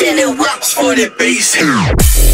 and it rocks for the bass.